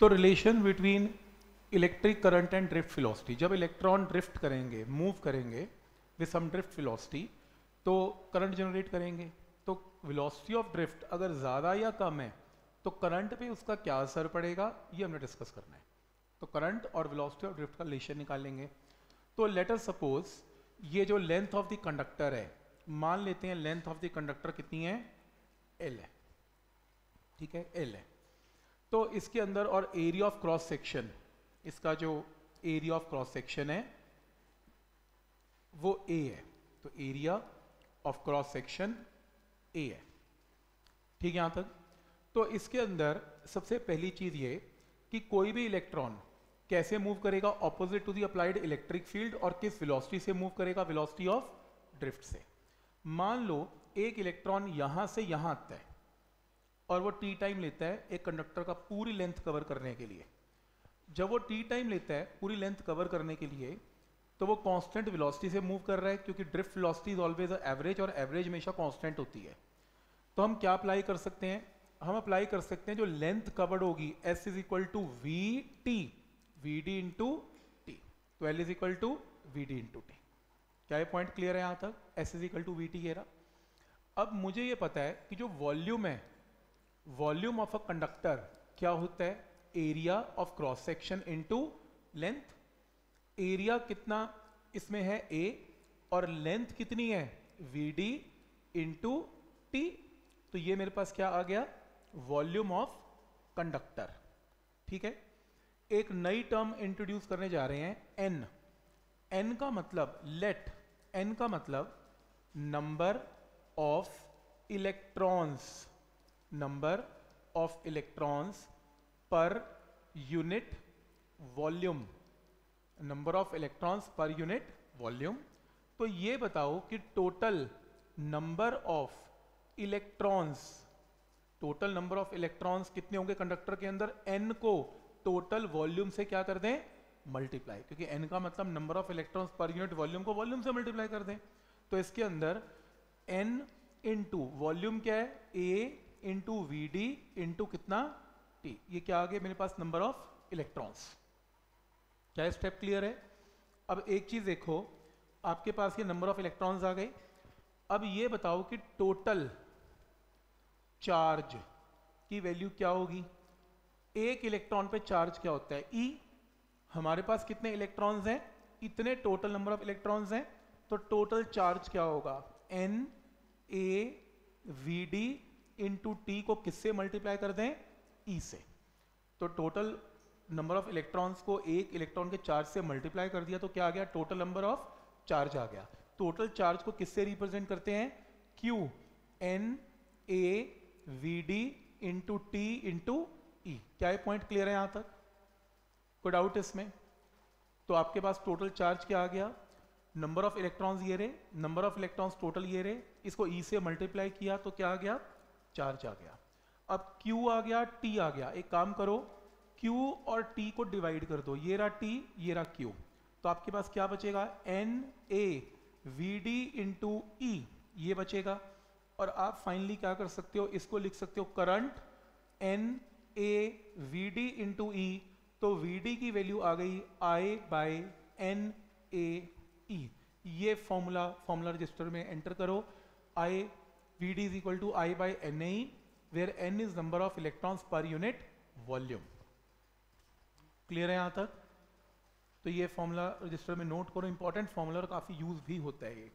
तो relation between electric current and drift velocity जब electron drift करेंगे मूव करेंगे विद सम ड्रिफ्ट फिलोसिटी तो करंट जनरेट करेंगे। तो वेलोसिटी ऑफ़ ड्रिफ्ट अगर ज़्यादा या कम है तो करंट पे उसका क्या असर पड़ेगा, ये हमने डिस्कस करना है। तो करंट और वेलोसिटी ऑफ़ ड्रिफ्ट का रिलेशन निकालेंगे तो लेटर सपोज़ ये जो लेंथ ऑफ़ द कंडक्टर है, मान लेते हैं लेंथ ऑफ़ द कंडक्टर कितनी है? एल है। ठीक है? एल है। तो इसके अंदर और एरिया ऑफ़ क्रॉस सेक्शन इसका जो एरिया ऑफ़ क्रॉस सेक्शन है, वो ए है। तो area of cross section A है। ठीक है यहाँ तक? तो इसके अंदर सबसे पहली चीज़ ये कि कोई भी इलेक्ट्रॉन कैसे मूव करेगा opposite to the applied electric field और किस वेलोसिटी से मूव करेगा? वेलोसिटी ऑफ़ ड्रिफ्ट से। मान लो एक इलेक्ट्रॉन यहाँ से यहाँ आता है। और वो टी टाइम लेता है एक कंडक्टर का पूरी लेंथ कवर करने के लिए। जब वो टी टाइम लेता है, पूरी लेंथ कवर करने के लिए तो वो कांस्टेंट वेलोसिटी से मूव कर रहा है, क्योंकि drift velocity is always average और एवरेज हमेशा कांस्टेंट होती है। तो हम क्या अप्लाई कर सकते हैं? हम अप्लाई कर सकते हैं जो लेंथ कवर्ड होगी S is equal to V T V D into T तो L is equal to V D into T क्या ये पॉइंट क्लियर है यहाँ तक? S is equal to V T रहा। अब मुझे ये पता है कि जो वॉल्यूम है वॉल्यूम ऑफ़ अ कंडक्टर क्या होता है? Area of cross section into length area कितना इसमें है? ए और लेंथ कितनी है? वी डी इंटू टी तो ये मेरे पास क्या आ गया? वॉल्यूम ऑफ़ कंडक्टर ठीक है? एक नई टर्म इंट्रोड्यूस करने जा रहे हैं. एन एन का मतलब लेट एन का मतलब number of electrons number of electrons per unit volume number of electrons per unit volume तो ये बताओ कि total number of electrons total number of electrons कितने होंगे कंडक्टर के अंदर? एन को टोटल वॉल्यूम से क्या कर दें? मल्टीप्लाई क्योंकि एन का मतलब number of electrons per unit volume को वॉल्यूम से मल्टीप्लाई कर दें। तो इसके अंदर एन इंटू वॉल्यूम क्या है? A into V D into कितना टी ये क्या आ गया मेरे पास? नंबर ऑफ़ इलेक्ट्रॉन्स क्या स्टेप क्लियर है? अब एक चीज़ देखो आपके पास ये नंबर ऑफ़ इलेक्ट्रॉन्स आ गए। अब ये बताओ कि टोटल चार्ज की वैल्यू क्या होगी? एक इलेक्ट्रॉन पे चार्ज क्या होता है? ई e, हमारे पास कितने इलेक्ट्रॉन्स हैं? इतने टोटल नंबर ऑफ़ इलेक्ट्रॉन्स हैं तो टोटल चार्ज क्या होगा? N A V D into T को किससे मल्टीप्लाई कर दें? ई e से। तो टोटल नंबर ऑफ़ इलेक्ट्रॉन्स को एक इलेक्ट्रॉन के चार्ज से मल्टीप्लाई कर दिया तो क्या आ गया? टोटल नंबर ऑफ़ चार्ज आ गया। टोटल चार्ज को किससे रिप्रेजेंट करते हैं? Q N A V D into T into E क्या ये पॉइंट क्लियर है यहाँ तक? कोई डाउट इसमें। तो आपके पास टोटल चार्ज क्या आ गया? नंबर ऑफ़ इलेक्ट्रॉन्स ये रहे। नंबर ऑफ़ इलेक्ट्रॉन्स टोटल ये रहे। इसको ई e से मल्टीप्लाई किया तो क्या आ गया? चार्ज आ गया। अब Q आ गया, T आ गया। एक काम करो, Q और T को डिवाइड कर दो। ये रहा T, ये रहा Q तो आपके पास क्या बचेगा? N, A, V, D into E ये बचेगा। और आप फाइनली क्या कर सकते हो? इसको लिख सकते हो current N, A, V, D into E तो V, D की वैल्यू आ गई I by N, A E ये फॉर्मूला फॉर्मूला रजिस्टर में एंटर करो। I Vd is equal to I by Na where N is number of electrons per unit volume. Clear है यहाँ तक तो ये फॉर्मूला रजिस्टर में नोट करो इंपॉर्टेंट फॉर्मूला और काफ़ी यूज़ भी होता है ये